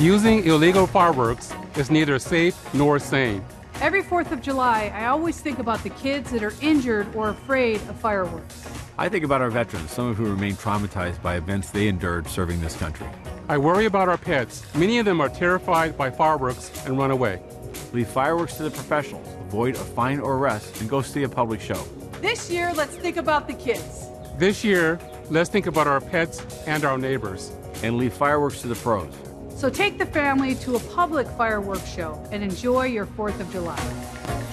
Using illegal fireworks is neither safe nor sane. Every 4th of July, I always think about the kids that are injured or afraid of fireworks. I think about our veterans, some of who remain traumatized by events they endured serving this country. I worry about our pets. Many of them are terrified by fireworks and run away. Leave fireworks to the professionals, avoid a fine or arrest, and go see a public show. This year, let's think about the kids. This year, let's think about our pets and our neighbors. And leave fireworks to the pros. So take the family to a public fireworks show and enjoy your 4th of July.